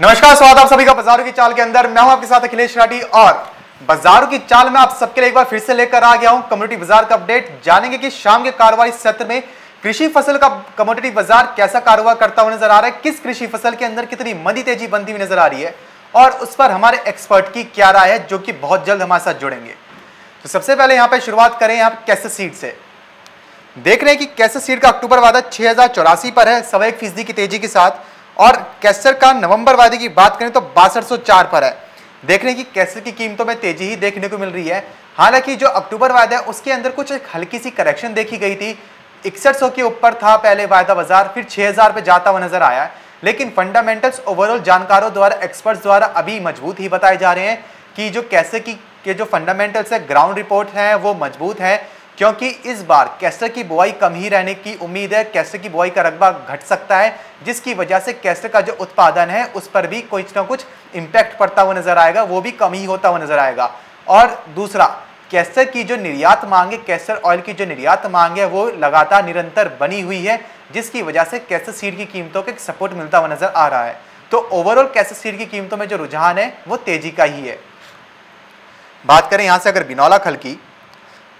नमस्कार, स्वागत आप सभी का बाजारों की चाल के अंदर। मैं हूँ आपके साथ अखिलेश राठी और बाजारों की चाल में आप सबके लिए एक बार फिर से लेकर आ गया हूँ कम्युनिटी बाज़ार का अपडेट। जानेंगे कि शाम के कारोबारी सत्र में कृषि फ़सल का कम्युनिटी बाज़ार कैसा कारोबार करता हुआ नज़र आ रहा है, किस कृषि फ़सल के अंदर कितनी मंदी तेज़ी बनती हुई नज़र आ रही है और उस पर हमारे एक्सपर्ट की क्या राय है, जो कि बहुत जल्द हमारे साथ जुड़ेंगे। तो सबसे पहले यहाँ पे शुरुआत करें यहाँ कैसे सीड से। देख रहे हैं कि कैसे सीड का अक्टूबर वादा छह हज़ार चौरासी पर है, सवा एक फ़ीसदी की तेज़ी के साथ। और कैसर का नवंबर वादे की बात करें तो बासठ पर है। देख रहे हैं कि कैसर की कीमतों में तेज़ी ही देखने को मिल रही है। हालाँकि जो अक्टूबर वायदा है, उसके अंदर कुछ एक हल्की सी करेक्शन देखी गई थी। इकसठ के ऊपर था पहले वायदा बाज़ार, फिर 6000 पे जाता हुआ नज़र आया। लेकिन फंडामेंटल्स ओवरऑल जानकारों द्वारा एक्सपर्ट्स द्वारा अभी मज़बूत ही बताए जा रहे हैं कि जो कैसे की, के जो फंडामेंटल्स है ग्राउंड रिपोर्ट है, वो मज़बूत है। क्योंकि इस बार कैस्टर की बुआई कम ही रहने की उम्मीद है कैस्टर की बुआई का रकबा घट सकता है, जिसकी वजह से कैस्टर का जो उत्पादन है, उस पर भी कुछ ना कुछ इम्पैक्ट पड़ता हुआ नज़र आएगा, वो भी कम ही होता हुआ नज़र आएगा। और दूसरा कैस्टर की जो निर्यात मांग है कैस्टर ऑयल की जो निर्यात मांग है, वो लगातार निरंतर बनी हुई है, जिसकी वजह से कैस्टर सीड की कीमतों के सपोर्ट मिलता हुआ नज़र आ रहा है। तो ओवरऑल कैस्टर सीड की कीमतों में जो रुझान है, वो तेज़ी का ही है। बात करें यहाँ से अगर बिनौला खल की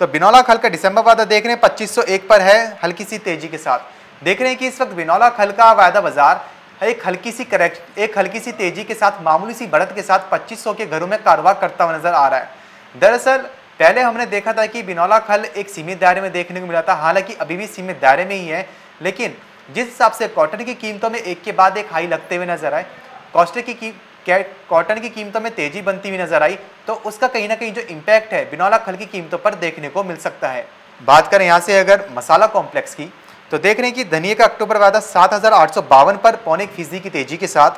तो बिनौला खल का दिसंबर वादा देख रहे हैं, पच्चीस पर है, हल्की सी तेज़ी के साथ। देख रहे हैं कि इस वक्त बिनौला खल का वायदा बाज़ार एक हल्की सी करेक्ट एक हल्की सी तेज़ी के साथ, मामूली सी बढ़त के साथ 2500 के घरों में कारोबार करता हुआ नज़र आ रहा है। दरअसल, पहले हमने देखा था कि बिनौला खल एक सीमित दायरे में देखने को मिला था, हालाँकि अभी भी सीमित दायरे में ही है, लेकिन जिस हिसाब से कॉटन की कीमतों में एक के बाद एक हाई लगते हुए नज़र आए कॉस्टिक की कॉटन की कीमतों में तेज़ी बनती हुई नज़र आई तो उसका कहीं ना कहीं जो इम्पैक्ट है, बिनौला खल की कीमतों पर देखने को मिल सकता है। बात करें यहाँ से अगर मसाला कॉम्प्लेक्स की तो देख रहे हैं कि धनिया का अक्टूबर वायदा सात हज़ार आठ सौ बावन पर, पौने फ़ीसदी की तेज़ी के साथ,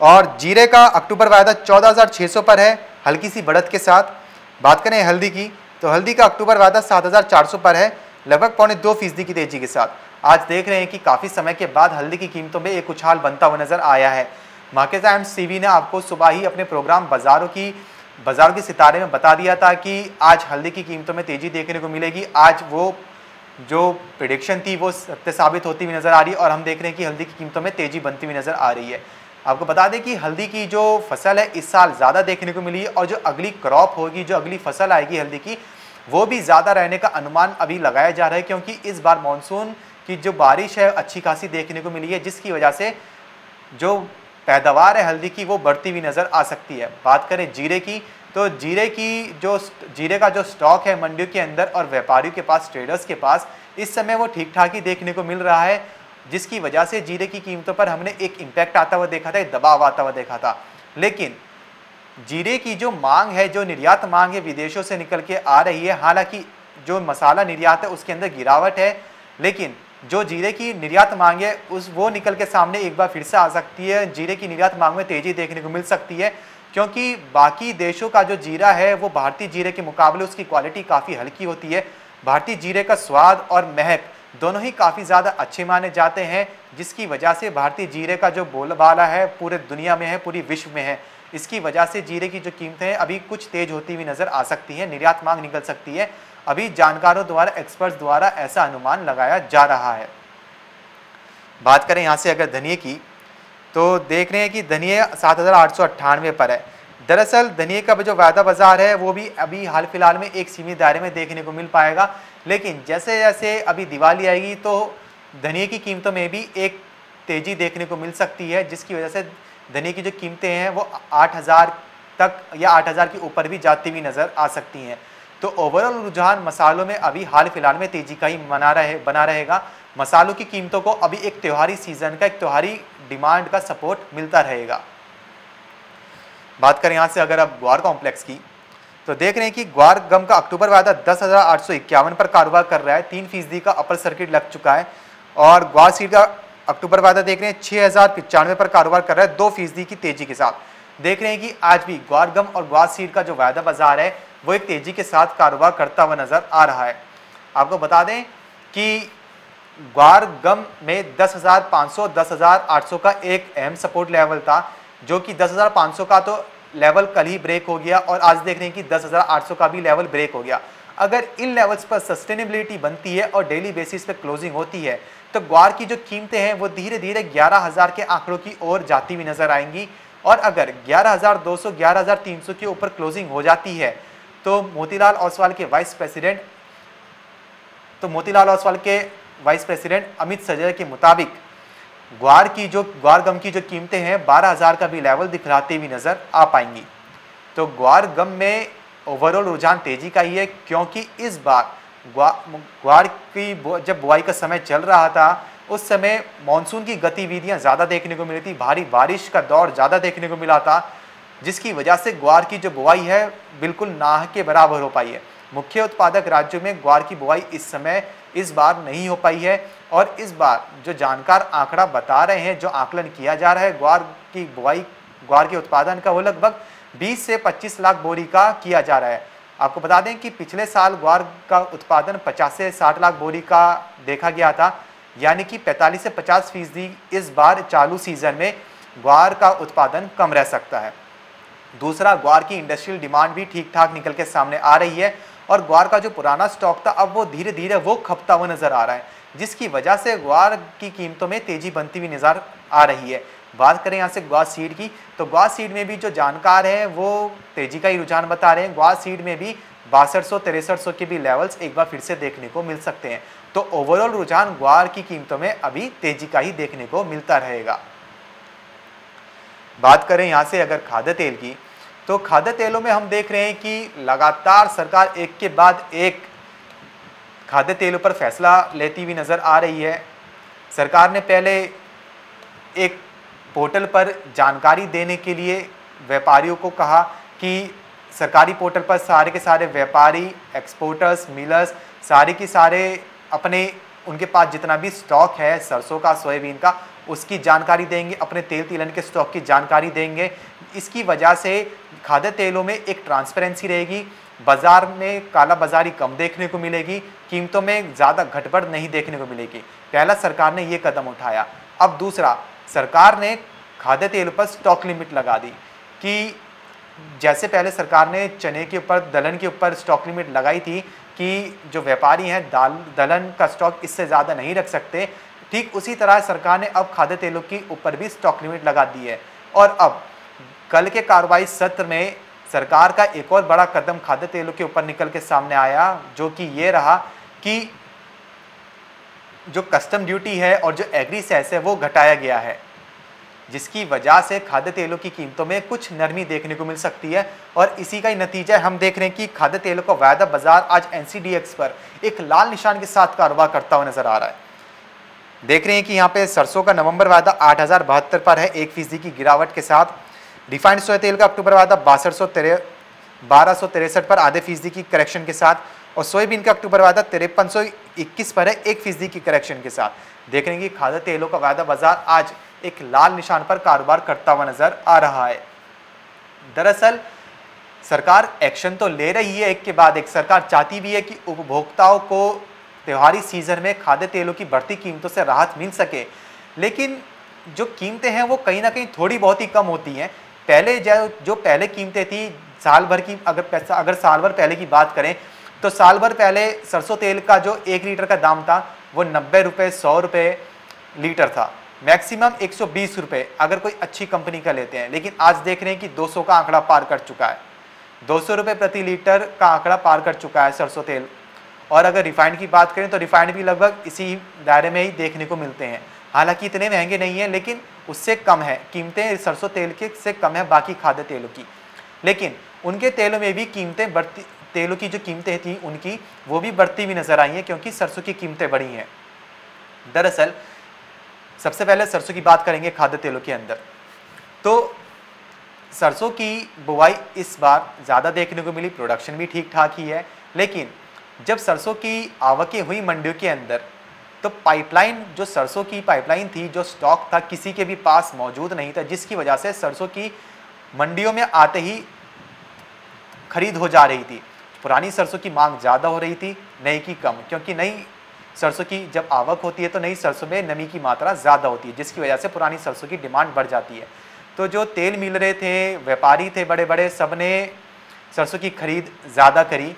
और जीरे का अक्टूबर वायदा चौदह हज़ार छः सौ पर है, हल्की सी बढ़त के साथ। बात करें हल्दी की तो हल्दी का अक्टूबर वायदा सात हज़ार चार सौ पर है, लगभग पौने दो फ़ीसदी की तेज़ी के साथ। आज देख रहे हैं कि काफ़ी समय के बाद हल्दी की कीमतों में एक उछाल बनता हुआ नज़र आया है। मार्केट टाइम्स सीवी ने आपको सुबह ही अपने प्रोग्राम बाजारों की, बाजारों के सितारे में बता दिया था कि आज हल्दी की कीमतों में तेज़ी देखने को मिलेगी। आज वो, जो प्रिडिक्शन थी, वो सत्य साबित होती हुई नज़र आ रही है और हम देख रहे हैं कि हल्दी की कीमतों में तेज़ी बनती हुई नज़र आ रही है। आपको बता दें कि हल्दी की जो फ़सल है, इस साल ज़्यादा देखने को मिली है और जो अगली क्रॉप होगी, जो अगली फ़सल आएगी हल्दी की, वो भी ज़्यादा रहने का अनुमान अभी लगाया जा रहा है क्योंकि इस बार मानसून की जो बारिश है, अच्छी खासी देखने को मिली है, जिसकी वजह से जो पैदावार है हल्दी की, वो बढ़ती हुई नज़र आ सकती है। बात करें जीरे की तो जीरे की जो जीरे का जो स्टॉक है मंडियों के अंदर और व्यापारियों के पास ट्रेडर्स के पास, इस समय वो ठीक ठाक ही देखने को मिल रहा है, जिसकी वजह से जीरे की कीमतों पर हमने एक इम्पैक्ट आता हुआ देखा था, एक दबाव आता हुआ देखा था। लेकिन जीरे की जो मांग है, जो निर्यात मांग है, विदेशों से निकल के आ रही है, हालाँकि जो मसाला निर्यात है, उसके अंदर गिरावट है, लेकिन जो जीरे की निर्यात मांग है उस वो निकल के सामने एक बार फिर से आ सकती है। जीरे की निर्यात मांग में तेज़ी देखने को मिल सकती है, क्योंकि बाकी देशों का जो जीरा है, वो भारतीय जीरे के मुकाबले उसकी क्वालिटी काफ़ी हल्की होती है। भारतीय जीरे का स्वाद और महक दोनों ही काफ़ी ज़्यादा अच्छे माने जाते हैं, जिसकी वजह से भारतीय जीरे का जो बोलबाला है, पूरे दुनिया में है, पूरी विश्व में है। इसकी वजह से जीरे की जो कीमतें हैं, अभी कुछ तेज होती हुई नज़र आ सकती हैं, निर्यात मांग निकल सकती है। अभी जानकारों द्वारा एक्सपर्ट्स द्वारा ऐसा अनुमान लगाया जा रहा है। बात करें यहाँ से अगर धनिए की तो देख रहे हैं कि धनिया सात पर है। दरअसल धनिए का जो वायदा बाज़ार है, वो भी अभी हाल फ़िलहाल में एक सीमित दायरे में देखने को मिल पाएगा। लेकिन जैसे जैसे अभी दिवाली आएगी तो धनिए की कीमतों में भी एक तेज़ी देखने को मिल सकती है, जिसकी वजह से धनिए की जो कीमतें हैं, वो आठ हज़ार तक या आठ हज़ार के ऊपर भी जाती हुई नज़र आ सकती हैं। तो ओवरऑल रुझान मसालों में अभी हाल फ़िलहाल में तेज़ी का ही मना रहे, बना रहेगा। मसालों की कीमतों को अभी एक त्योहारी सीज़न का, एक त्योहारी डिमांड का सपोर्ट मिलता रहेगा। बात करें यहाँ से अगर अब ग्वार कॉम्प्लेक्स की तो देख रहे हैं कि ग्वार गम का अक्टूबर वायदा दस हज़ार आठ सौ इक्यावन पर कारोबार कर रहा है। तीन फ़ीसदी का अपर सर्किट लग चुका है और ग्वार सीट का अक्टूबर वायदा देख रहे हैं छः हज़ार पर कारोबार कर रहा है, दो फ़ीसदी की तेज़ी के साथ। देख रहे हैं कि आज भी ग्वार गम और ग्वार सीट का जो वायदा बाज़ार है वो एक तेज़ी के साथ कारोबार करता हुआ नज़र आ रहा है। आपको बता दें कि ग्वार गम में 10,500 10,800 का एक अहम सपोर्ट लेवल था जो कि 10,500 का तो लेवल कल ही ब्रेक हो गया और आज देख रहे हैं कि 10,800 का भी लेवल ब्रेक हो गया। अगर इन लेवल्स पर सस्टेनेबिलिटी बनती है और डेली बेसिस पे क्लोजिंग होती है तो ग्वार की जो कीमतें हैं वो धीरे धीरे 11,000 के आंकड़ों की ओर जाती हुई नज़र आएँगी। और अगर 11,200 11,300 के ऊपर क्लोजिंग हो जाती है तो मोतीलाल ओसवाल के वाइस प्रेसिडेंट तो मोतीलाल ओसवाल के वाइस प्रेसिडेंट अमित सजय के मुताबिक ग्वार की जो ग्वार गम की जो कीमतें हैं 12,000 का भी लेवल दिखलाते हुए नज़र आ पाएँगी। तो ग्वार गम में ओवरऑल रुझान तेज़ी का ही है क्योंकि इस बार ग्वार की जब बुआई का समय चल रहा था उस समय मानसून की गतिविधियाँ ज़्यादा देखने को मिली थी भारी बारिश का दौर ज़्यादा देखने को मिला था जिसकी वजह से ग्वार की जो बुआई है, बिल्कुल नाह के बराबर हो पाई है। मुख्य उत्पादक राज्यों में ग्वार की बुआई इस समय इस बार नहीं हो पाई है और इस बार जो जानकार आंकड़ा बता रहे हैं, जो आकलन किया जा रहा है, ग्वार की बुआई, ग्वार के उत्पादन का वो लगभग 20 से 25 लाख बोरी का किया जा रहा है। आपको बता दें कि पिछले साल ग्वार का उत्पादन 50 से 60 लाख बोरी का देखा गया था, यानी कि 45 से 50 फ़ीसदी इस बार चालू सीज़न में ग्वार का उत्पादन कम रह सकता है। दूसरा, ग्वार की इंडस्ट्रियल डिमांड भी ठीक ठाक निकल के सामने आ रही है और ग्वार का जो पुराना स्टॉक था, अब वो धीरे धीरे वो खपता हुआ नज़र आ रहा है, जिसकी वजह से ग्वार की कीमतों में तेज़ी बनती हुई नज़र आ रही है। बात करें यहाँ से ग्वार सीड की तो ग्वार सीड में भी जो जानकार है, वो तेज़ी का ही रुझान बता रहे हैं। ग्वार सीड में भी बासठ सौ, तिरसठ सौ के भी लेवल्स एक बार फिर से देखने को मिल सकते हैं। तो ओवरऑल रुझान ग्वार की कीमतों में अभी तेज़ी का ही देखने को मिलता रहेगा। बात करें यहाँ से अगर खाद्य तेल की तो खाद्य तेलों में हम देख रहे हैं कि लगातार सरकार एक के बाद एक खाद्य तेलों पर फैसला लेती हुई नज़र आ रही है। सरकार ने पहले एक पोर्टल पर जानकारी देने के लिए व्यापारियों को कहा कि सरकारी पोर्टल पर सारे के सारे व्यापारी एक्सपोर्टर्स मिलर्स सारे के सारे अपने, उनके पास जितना भी स्टॉक है, सरसों का, सोयाबीन का उसकी जानकारी देंगे, अपने तेल तिलन के स्टॉक की जानकारी देंगे। इसकी वजह से खाद्य तेलों में एक ट्रांसपेरेंसी रहेगी। बाज़ार में काला बाजारी कम देखने को मिलेगी, कीमतों में ज़्यादा घटबड़ नहीं देखने को मिलेगी। पहला, सरकार ने ये कदम उठाया। अब दूसरा, सरकार ने खाद्य तेल पर स्टॉक लिमिट लगा दी कि जैसे पहले सरकार ने चने के ऊपर, दलहन के ऊपर स्टॉक लिमिट लगाई थी कि जो व्यापारी हैं, दाल, दलहन का स्टॉक इससे ज़्यादा नहीं रख सकते। ठीक उसी तरह सरकार ने अब खाद्य तेलों के ऊपर भी स्टॉक लिमिट लगा दी है। और अब कल के कार्रवाई सत्र में सरकार का एक और बड़ा कदम खाद्य तेलों के ऊपर निकल के सामने आया, जो कि ये रहा कि जो कस्टम ड्यूटी है और जो एग्री सेस है, वो घटाया गया है। जिसकी वजह से खाद्य तेलों की कीमतों में कुछ नरमी देखने को मिल सकती है और इसी का ही नतीजा हम देख रहे हैं कि खाद्य तेलों का वायदा बाज़ार आज एनसीडीएक्स पर एक लाल निशान के साथ कारोबार करता हुआ नज़र आ रहा है। देख रहे हैं कि यहाँ पे सरसों का नवंबर वायदा आठ हज़ार बहत्तर पर है। एक फ़ीसदी की गिरावट के साथ रिफाइंड सोया तेल का अक्टूबर वायदा बासठ सौ तेरे, बारह सौ तिरसठ पर आधे फ़ीसदी की करेक्शन के साथ और सोयाबीन का अक्टूबर वायदा तिरपन सौ इक्कीस पर है, एक फ़ीसदी की करेक्शन के साथ। देख रहे हैं कि खाद्य तेलों का वायदा बाज़ार आज एक लाल निशान पर कारोबार करता हुआ नज़र आ रहा है। दरअसल, सरकार एक्शन तो ले रही है, एक के बाद एक। सरकार चाहती भी है कि उपभोक्ताओं को त्योहारी सीज़न में खाद्य तेलों की बढ़ती कीमतों से राहत मिल सके। लेकिन जो कीमतें हैं, वो कहीं ना कहीं थोड़ी बहुत ही कम होती हैं। पहले जो पहले कीमतें थी, साल भर की, अगर पैसा, अगर साल भर पहले की बात करें तो साल भर पहले सरसों तेल का जो एक लीटर का दाम था, वो नब्बे रुपये सौ रुपये लीटर था। मैक्सिमम एक सौ बीस रुपये अगर कोई अच्छी कंपनी का लेते हैं। लेकिन आज देख रहे हैं कि 200 का आंकड़ा पार कर चुका है। दो सौ रुपये प्रति लीटर का आंकड़ा पार कर चुका है सरसों तेल। और अगर रिफाइंड की बात करें तो रिफाइंड भी लगभग इसी दायरे में ही देखने को मिलते हैं। हालाँकि इतने महँगे नहीं हैं, लेकिन उससे कम है। कीमतें सरसों तेल के से कम है, बाकी खाद्य तेलों की। लेकिन उनके तेलों में भी कीमतें बढ़ती, तेलों की जो कीमतें थी उनकी, वो भी बढ़ती हुई नज़र आई हैं, क्योंकि सरसों की कीमतें बढ़ी हैं। दरअसल, सबसे पहले सरसों की बात करेंगे खाद्य तेलों के अंदर। तो सरसों की बुआई इस बार ज़्यादा देखने को मिली प्रोडक्शन भी ठीक ठाक ही है, लेकिन जब सरसों की आवकें हुई मंडियों के अंदर तो पाइपलाइन जो सरसों की पाइपलाइन थी, जो स्टॉक था, किसी के भी पास मौजूद नहीं था, जिसकी वजह से सरसों की मंडियों में आते ही खरीद हो जा रही थी। पुरानी सरसों की मांग ज़्यादा हो रही थी, नई की कम, क्योंकि नई सरसों की जब आवक होती है तो नई सरसों में नमी की मात्रा ज़्यादा होती है, जिसकी वजह से पुरानी सरसों की डिमांड बढ़ जाती है। तो जो तेल मिल रहे थे, व्यापारी थे बड़े बड़े सबने सरसों की खरीद ज़्यादा करी।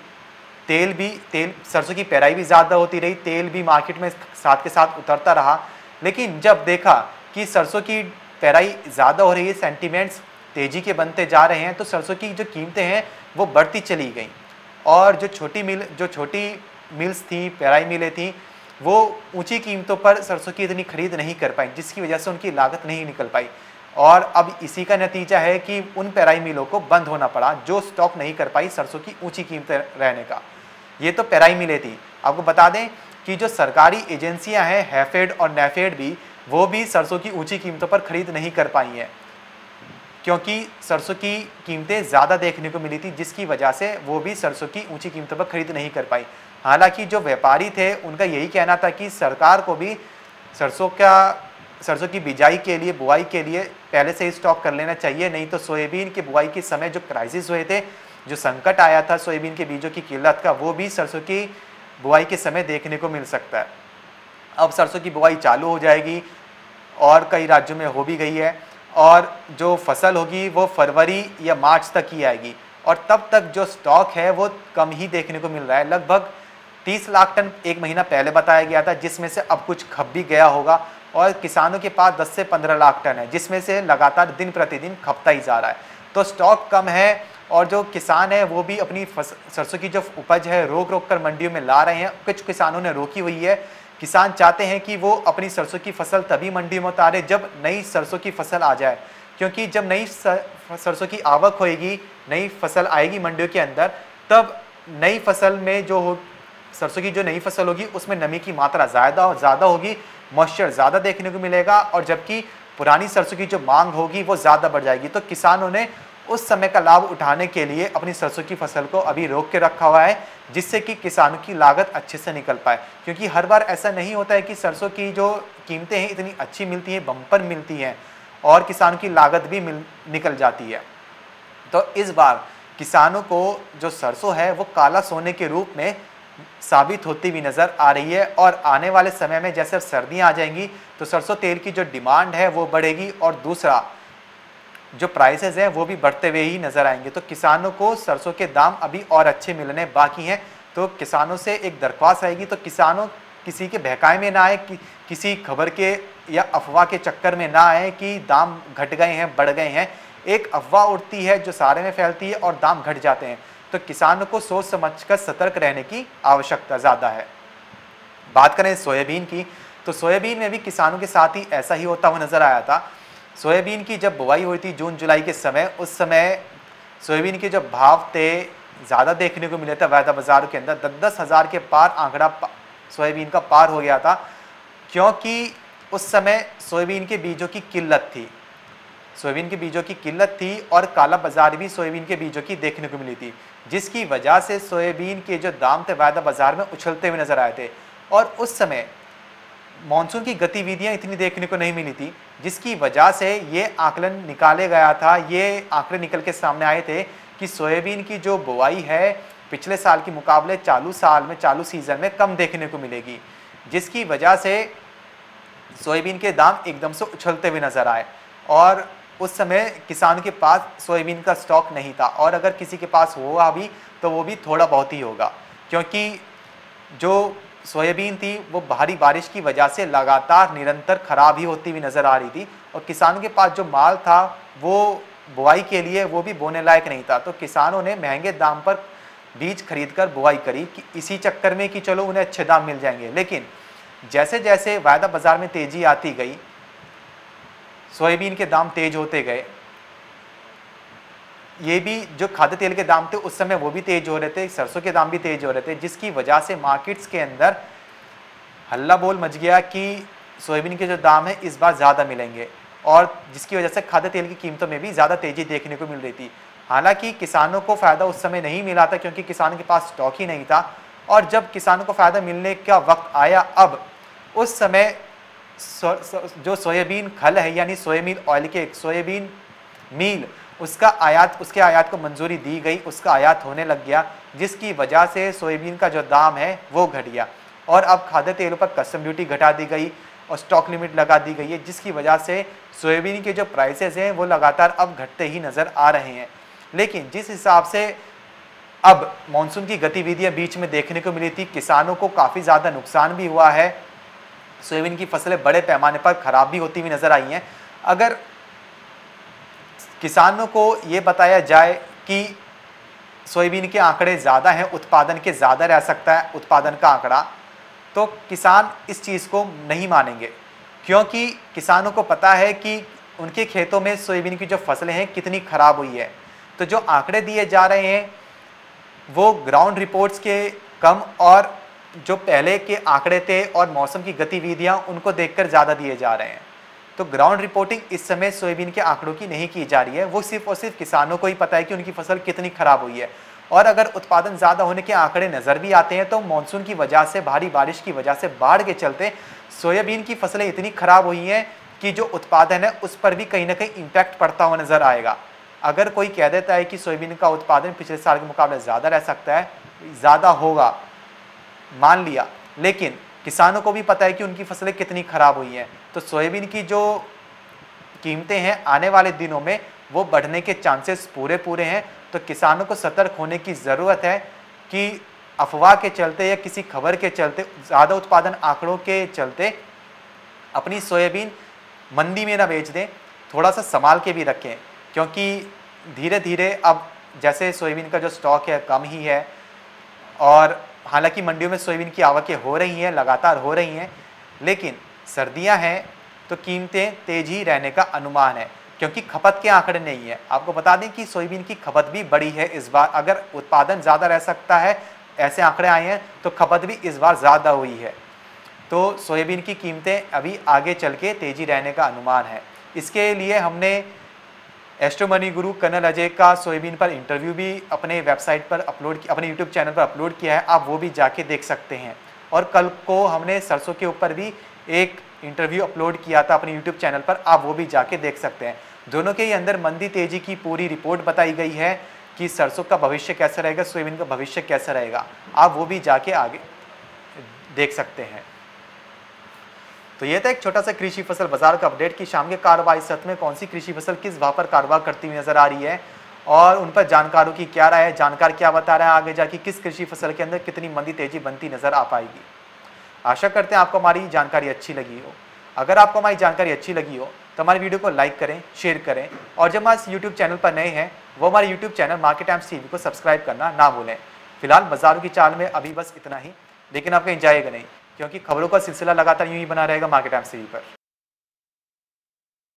तेल भी, तेल, सरसों की पैराई भी ज़्यादा होती रही, तेल भी मार्केट में साथ के साथ उतरता रहा। लेकिन जब देखा कि सरसों की पैराई ज़्यादा हो रही है सेंटीमेंट्स तेज़ी के बनते जा रहे हैं तो सरसों की जो कीमतें हैं, वो बढ़ती चली गई। और जो छोटी मिल, जो छोटी मिल्स थी पैराई मिलें थी, वो ऊँची कीमतों पर सरसों की इतनी खरीद नहीं कर पाई, जिसकी वजह से उनकी लागत नहीं निकल पाई। और अब इसी का नतीजा है कि उन पेराई मिलों को बंद होना पड़ा, जो स्टॉक नहीं कर पाई सरसों की ऊँची कीमतें रहने का। ये तो पेराई मिले थी। आपको बता दें कि जो सरकारी एजेंसियाँ हैं, हैफेड और नेफेड भी, वो भी सरसों की ऊँची कीमतों पर खरीद नहीं कर पाई हैं। क्योंकि सरसों की कीमतें ज़्यादा देखने को मिली थी, जिसकी वजह से वो भी सरसों की ऊँची कीमतों पर खरीद नहीं कर पाई। हालाँकि जो व्यापारी थे, उनका यही कहना था कि सरकार को भी सरसों का, सरसों की बिजाई के लिए, बुआई के लिए पहले से ही स्टॉक कर लेना चाहिए, नहीं तो सोयाबीन की बुआई के समय जो क्राइसिस हुए थे जो संकट आया था सोयाबीन के बीजों की किल्लत का, वो भी सरसों की बुआई के समय देखने को मिल सकता है। अब सरसों की बुआई चालू हो जाएगी और कई राज्यों में हो भी गई है और जो फ़सल होगी वो फरवरी या मार्च तक ही आएगी और तब तक जो स्टॉक है वो कम ही देखने को मिल रहा है। लगभग 30 लाख टन एक महीना पहले बताया गया था, जिसमें से अब कुछ खप भी गया होगा और किसानों के पास 10 से 15 लाख टन है, जिसमें से लगातार दिन प्रतिदिन खपता ही जा रहा है। तो स्टॉक कम है और जो किसान है, वो भी अपनी सरसों की जो उपज है, रोक रोक कर मंडियों में ला रहे हैं। कुछ किसानों ने रोकी हुई है। किसान चाहते हैं कि वो अपनी सरसों की फ़सल तभी मंडी में उतारे जब नई सरसों की फ़सल आ जाए। क्योंकि जब नई सरसों की आवक होएगी, नई फ़सल आएगी मंडियों के अंदर, तब नई फ़सल में जो हो, सरसों की जो नई फ़सल होगी, उसमें नमी की मात्रा ज़्यादा ज़्यादा होगी, मॉइस्चर ज़्यादा देखने को मिलेगा और जबकि पुरानी सरसों की जो मांग होगी, वो ज़्यादा बढ़ जाएगी। तो किसानों ने उस समय का लाभ उठाने के लिए अपनी सरसों की फ़सल को अभी रोक के रखा हुआ है, जिससे कि किसानों की लागत अच्छे से निकल पाए। क्योंकि हर बार ऐसा नहीं होता है कि सरसों की जो कीमतें हैं इतनी अच्छी मिलती हैं बम्पर मिलती हैं, और किसानों की लागत भी मिल, निकल जाती है। तो इस बार किसानों को जो सरसों है, वो काला सोने के रूप में साबित होती हुई नज़र आ रही है, और आने वाले समय में जैसे सर्दियाँ आ जाएँगी तो सरसों तेल की जो डिमांड है, वो बढ़ेगी, और दूसरा जो प्राइसेस हैं वो भी बढ़ते हुए ही नज़र आएँगे। तो किसानों को सरसों के दाम अभी और अच्छे मिलने बाकी हैं। तो किसानों से एक दरख्वास्त आएगी तो किसानों किसी के बहकाए में ना आए कि, किसी खबर के या अफवाह के चक्कर में ना आए कि दाम घट गए हैं बढ़ गए हैं। एक अफवाह उड़ती है जो सारे में फैलती है और दाम घट जाते हैं। तो किसानों को सोच समझकर सतर्क रहने की आवश्यकता ज़्यादा है। बात करें सोयाबीन की तो सोयाबीन में भी किसानों के साथ ही ऐसा ही होता हुआ नज़र आया था। सोयाबीन की जब बुआई हुई थी जून, जुलाई के समय, उस समय सोयाबीन के जो भाव थे, ज़्यादा देखने को मिले थे वायदा बाज़ार के अंदर। दस दस हज़ार के पार आंकड़ा सोयाबीन का पार हो गया था, क्योंकि उस समय सोयाबीन के बीजों की किल्लत थी। सोयाबीन के बीजों की किल्लत थी और काला बाज़ार भी सोयाबीन के बीजों की देखने को मिली थी, जिसकी वजह से सोयाबीन के जो दाम थे वायदा बाज़ार में उछलते हुए नज़र आए थे। और उस समय मानसून की गतिविधियाँ इतनी देखने को नहीं मिली थी, जिसकी वजह से ये आकलन निकाले गया था, ये आंकड़े निकल के सामने आए थे कि सोयाबीन की जो बुआई है, पिछले साल के मुकाबले चालू साल में, चालू सीज़न में कम देखने को मिलेगी, जिसकी वजह से सोयाबीन के दाम एकदम से उछलते हुए नज़र आए। और उस समय किसान के पास सोयाबीन का स्टॉक नहीं था, और अगर किसी के पास हुआ भी तो वो भी थोड़ा बहुत ही होगा, क्योंकि जो सोयाबीन थी, वो भारी बारिश की वजह से लगातार निरंतर खराब ही होती हुई नज़र आ रही थी और किसानों के पास जो माल था, वो बुआई के लिए वो भी बोने लायक नहीं था। तो किसानों ने महँगे दाम पर बीज खरीद कर बुआई करी कि इसी चक्कर में कि चलो उन्हें अच्छे दाम मिल जाएँगे। लेकिन जैसे जैसे वायदा बाज़ार में तेज़ी आती गई, सोयाबीन के दाम तेज होते गए ये भी जो खाद्य तेल के दाम थे उस समय वो भी तेज हो रहे थे सरसों के दाम भी तेज हो रहे थे जिसकी वजह से मार्केट्स के अंदर हल्ला बोल मच गया कि सोयाबीन के जो दाम है इस बार ज़्यादा मिलेंगे। और जिसकी वजह से खाद्य तेल की कीमतों में भी ज़्यादा तेज़ी देखने को मिल रही थी। हालाँकि किसानों को फ़ायदा उस समय नहीं मिला था क्योंकि किसानों के पास स्टॉक ही नहीं था। और जब किसानों को फ़ायदा मिलने का वक्त आया अब उस समय सो, सो, जो सोयाबीन खल है यानी सोयाबीन ऑयल के सोयाबीन मील उसका आयात, उसके आयात को मंजूरी दी गई, उसका आयात होने लग गया, जिसकी वजह से सोयाबीन का जो दाम है, वो घट गया। और अब खाद्य तेलों पर कस्टम ड्यूटी घटा दी गई और स्टॉक लिमिट लगा दी गई है, जिसकी वजह से सोयाबीन के जो प्राइसेस हैं, वो लगातार अब घटते ही नज़र आ रहे हैं। लेकिन जिस हिसाब से अब मानसून की गतिविधियाँ बीच में देखने को मिली थी, किसानों को काफ़ी ज़्यादा नुकसान भी हुआ है। सोयाबीन की फ़सलें बड़े पैमाने पर ख़राब भी होती हुई नज़र आई हैं। अगर किसानों को ये बताया जाए कि सोयाबीन के आंकड़े ज़्यादा हैं, उत्पादन के ज़्यादा रह सकता है, उत्पादन का आंकड़ा। तो किसान इस चीज़ को नहीं मानेंगे, क्योंकि किसानों को पता है कि उनके खेतों में सोयाबीन की जो फ़सलें हैं, कितनी ख़राब हुई है। तो जो आंकड़े दिए जा रहे हैं, वो ग्राउंड रिपोर्ट्स के कम और जो पहले के आंकड़े थे और मौसम की गतिविधियाँ, उनको देखकर ज़्यादा दिए जा रहे हैं। तो ग्राउंड रिपोर्टिंग इस समय सोयाबीन के आंकड़ों की नहीं की जा रही है। वो सिर्फ़ और सिर्फ़ किसानों को ही पता है कि उनकी फ़सल कितनी खराब हुई है। और अगर उत्पादन ज़्यादा होने के आंकड़े नज़र भी आते हैं तो मानसून की वजह से, भारी बारिश की वजह से बाढ़ के चलते सोयाबीन की फ़सलें इतनी खराब हुई हैं कि जो उत्पादन है, उस पर भी कहीं ना कहीं इम्पैक्ट पड़ता हुआ नज़र आएगा। अगर कोई कह देता है कि सोयाबीन का उत्पादन पिछले साल के मुकाबले ज़्यादा रह सकता है, ज़्यादा होगा, मान लिया। लेकिन किसानों को भी पता है कि उनकी फ़सलें कितनी खराब हुई हैं। तो सोयाबीन की जो कीमतें हैं आने वाले दिनों में, वो बढ़ने के चांसेस पूरे पूरे हैं। तो किसानों को सतर्क होने की ज़रूरत है कि अफवाह के चलते या किसी खबर के चलते, ज़्यादा उत्पादन आंकड़ों के चलते अपनी सोयाबीन मंदी में ना बेच दें, थोड़ा सा संभाल के भी रखें। क्योंकि धीरे धीरे अब जैसे सोयाबीन का जो स्टॉक है, कम ही है और हालाँकि मंडियों में सोयाबीन की आवकें हो रही हैं, लगातार हो रही हैं, लेकिन सर्दियाँ हैं तो कीमतें तेज रहने का अनुमान है, क्योंकि खपत के आंकड़े नहीं है। आपको बता दें कि सोयाबीन की खपत भी बड़ी है इस बार। अगर उत्पादन ज़्यादा रह सकता है, ऐसे आंकड़े आए हैं तो खपत भी इस बार ज़्यादा हुई है। तो सोयाबीन की कीमतें अभी आगे चल के तेज़ी रहने का अनुमान है। इसके लिए हमने एस्ट्रोमनी गुरु कर्नल अजय का सोयाबीन पर इंटरव्यू भी अपने वेबसाइट पर अपलोड अपने यूट्यूब चैनल पर अपलोड किया है। आप वो भी जाके देख सकते हैं। और कल को हमने सरसों के ऊपर भी एक इंटरव्यू अपलोड किया था अपने यूट्यूब चैनल पर। आप वो भी जाके देख सकते हैं। दोनों के ही अंदर मंदी तेज़ी की पूरी रिपोर्ट बताई गई है कि सरसों का भविष्य कैसा रहेगा, सोयाबीन का भविष्य कैसा रहेगा। आप वो भी जाके आगे देख सकते हैं। तो ये था एक छोटा सा कृषि फ़सल बाज़ार का अपडेट की शाम के कार्रवाई सत्र में कौन सी कृषि फ़सल किस भाव पर कारोबार करती हुई नज़र आ रही है और उन पर जानकारों की क्या राय है, जानकार क्या बता रहा है आगे जाके किस कृषि फ़सल के अंदर कितनी मंदी तेज़ी बनती नज़र आ पाएगी। आशा करते हैं आपको हमारी जानकारी अच्छी लगी हो। अगर आपको हमारी जानकारी अच्छी लगी हो तो हमारे वीडियो को लाइक करें, शेयर करें और जब हमारे यूट्यूब चैनल पर नए हैं, वो हमारे YouTube channel market times TV को सब्सक्राइब करना ना भूलें। फ़िलहाल बाजारों की चाल में अभी बस इतना ही। लेकिन आप कहीं जाएगा नहीं? क्योंकि खबरों का सिलसिला लगातार यूँ ही बना रहेगा मार्केट एम टीवी पर।